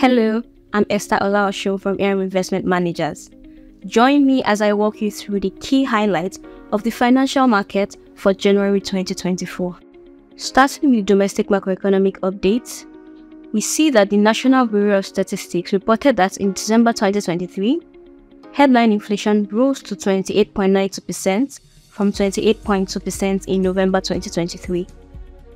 Hello, I'm Esther Olaosho from ARM Investment Managers. Join me as I walk you through the key highlights of the financial market for January 2024. Starting with domestic macroeconomic updates, we see that the National Bureau of Statistics reported that in December 2023, headline inflation rose to 28.92% from 28.2% in November 2023.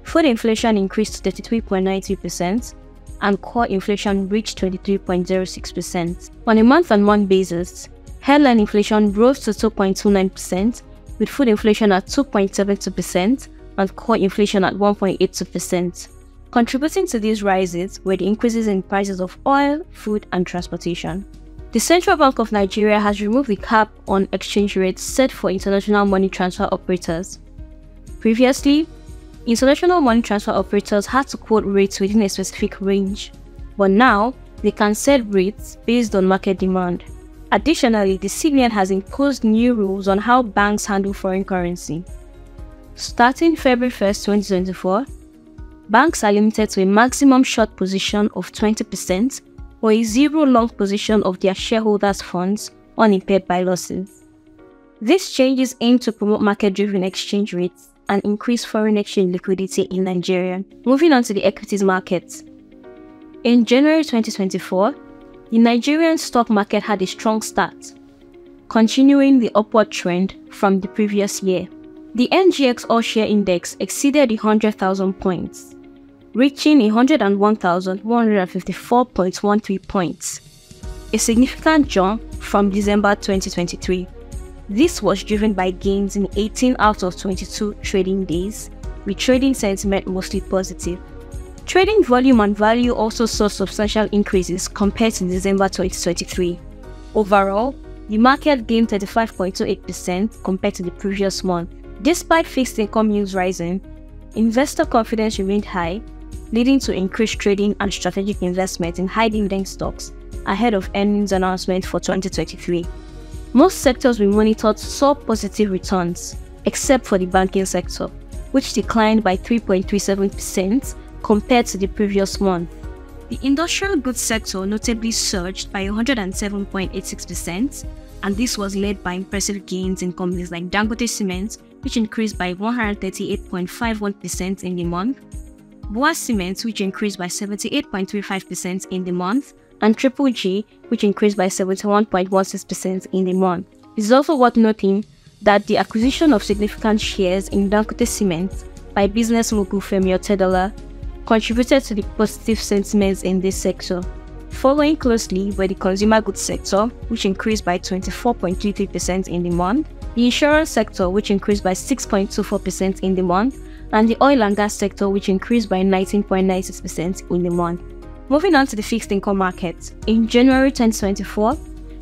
Food inflation increased to 33.92%, and core inflation reached 23.06%. On a month on month basis, headline inflation rose to 2.29%, with food inflation at 2.72% and core inflation at 1.82%. Contributing to these rises were the increases in prices of oil, food, and transportation. The Central Bank of Nigeria has removed the cap on exchange rates set for international money transfer operators. Previously, international money transfer operators had to quote rates within a specific range, but now they can set rates based on market demand. Additionally, the CBN has imposed new rules on how banks handle foreign currency. Starting February 1, 2024, banks are limited to a maximum short position of 20% or a zero long position of their shareholders' funds unimpaired by losses. These changes aim to promote market driven exchange rates and increase foreign exchange liquidity in Nigeria. Moving on to the equities market. In January 2024, the Nigerian stock market had a strong start, continuing the upward trend from the previous year. The NGX All Share Index exceeded 100,000 points, reaching 101,154.13 points, a significant jump from December 2023. This was driven by gains in 18 out of 22 trading days, with trading sentiment mostly positive. Trading volume and value also saw substantial increases compared to December 2023. Overall, the market gained 35.28% compared to the previous month. Despite fixed income yields rising, investor confidence remained high leading to increased trading and strategic investment in high dividend stocks ahead of earnings announcement for 2023. Most sectors we monitored saw positive returns, except for the banking sector, which declined by 3.37% compared to the previous month. The industrial goods sector notably surged by 107.86%, and this was led by impressive gains in companies like Dangote Cement, which increased by 138.51% in the month, BUA Cement, which increased by 78.35% in the month, and Triple G, which increased by 71.16% in the month. It is also worth noting that the acquisition of significant shares in Dangote Cement by business mogul Femi Otedola contributed to the positive sentiments in this sector. Following closely were the consumer goods sector, which increased by 24.33% in the month, the insurance sector, which increased by 6.24% in the month, and the oil and gas sector, which increased by 19.96% in the month. Moving on to the fixed income market. In January 2024,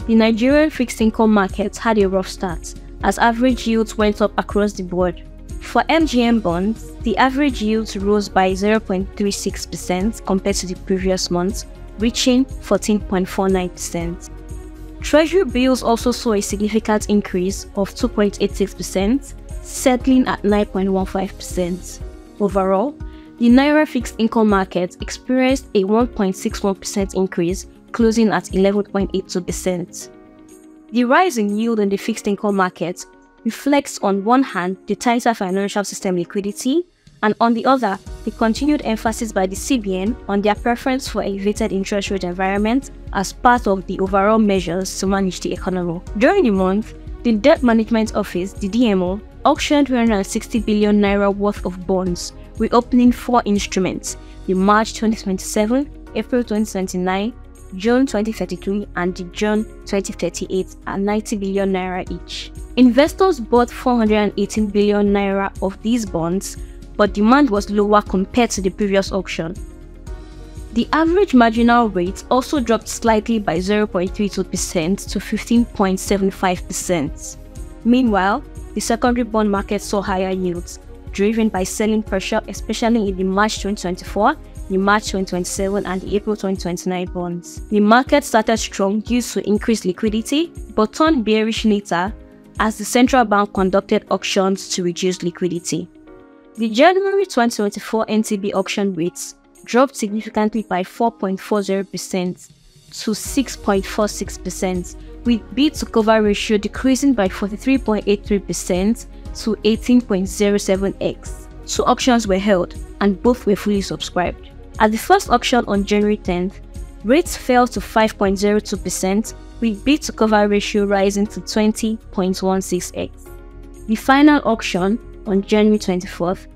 the Nigerian fixed income market had a rough start as average yields went up across the board. For FGN bonds, the average yields rose by 0.36% compared to the previous month, reaching 14.49%. Treasury bills also saw a significant increase of 2.86%, settling at 9.15%. Overall, the Naira fixed income market experienced a 1.61% increase, closing at 11.82%. The rise in yield in the fixed income market reflects on one hand the tighter financial system liquidity, and on the other, the continued emphasis by the CBN on their preference for a elevated interest rate environment as part of the overall measures to manage the economy. During the month, the Debt Management Office, the DMO, auctioned 260 billion naira worth of bonds, reopening four instruments the March 2027, April 2029, June 2033, and the June 2038 at 90 billion naira each. Investors bought 418 billion naira of these bonds, but demand was lower compared to the previous auction. The average marginal rate also dropped slightly by 0.32% to 15.75%. Meanwhile, the secondary bond market saw higher yields, driven by selling pressure, especially in the March 2024, the March 2027, and the April 2029 bonds. The market started strong due to increased liquidity, but turned bearish later as the central bank conducted auctions to reduce liquidity. The January 2024 NTB auction rates dropped significantly by 4.40% to 6.46%, with bid to cover ratio decreasing by 43.83% to 18.07x. Two auctions were held and both were fully subscribed. At the first auction on January 10th, rates fell to 5.02% with bid to cover ratio rising to 20.16x. The final auction on January 24th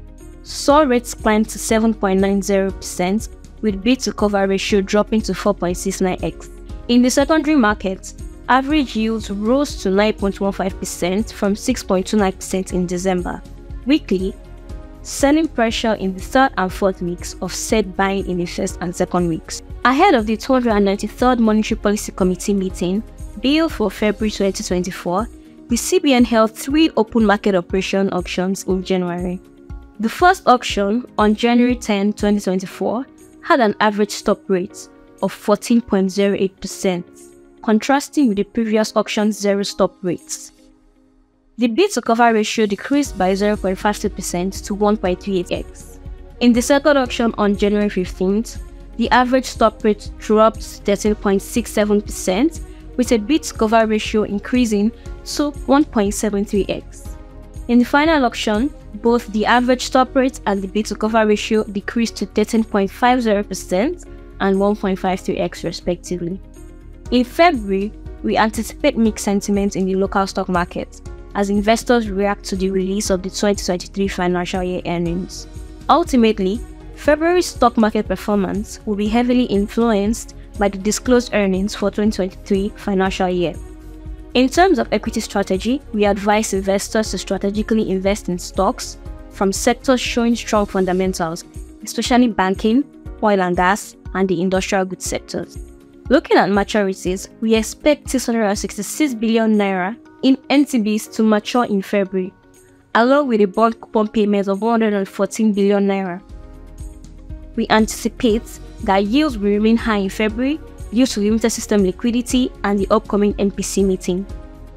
saw rates climb to 7.90% with bid to cover ratio dropping to 4.69x. In the secondary market, average yields rose to 9.15% from 6.29% in December. Weekly, selling pressure in the third and fourth weeks offset buying in the first and second weeks. Ahead of the 293rd Monetary Policy Committee meeting, Bill for February 2024, the CBN held three open market operation auctions in January. The first auction on January 10, 2024, had an average stop rate of 14.08%, contrasting with the previous auction's zero stop rates. The bid to cover ratio decreased by 0.52% to 1.38x. In the second auction on January 15th, the average stop rate dropped 13.67%, with a bid to cover ratio increasing to 1.73x. In the final auction, both the average stop rate and the bid to cover ratio decreased to 13.50% and 1.53x respectively. In February, we anticipate mixed sentiment in the local stock market as investors react to the release of the 2023 financial year earnings. Ultimately, February's stock market performance will be heavily influenced by the disclosed earnings for 2023 financial year. In terms of equity strategy, we advise investors to strategically invest in stocks from sectors showing strong fundamentals, especially banking, oil and gas, and the industrial goods sectors. Looking at maturities, we expect 666 billion naira in NTBs to mature in February, along with a bond coupon payment of 114 billion naira. We anticipate that yields will remain high in February due to limited system liquidity and the upcoming MPC meeting.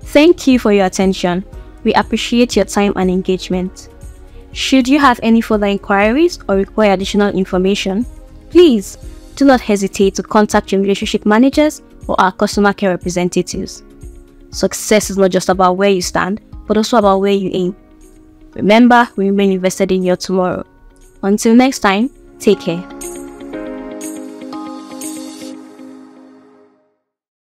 Thank you for your attention. We appreciate your time and engagement. Should you have any further inquiries or require additional information, please do not hesitate to contact your relationship managers or our customer care representatives. Success is not just about where you stand, but also about where you aim. Remember, we remain invested in your tomorrow. Until next time, take care.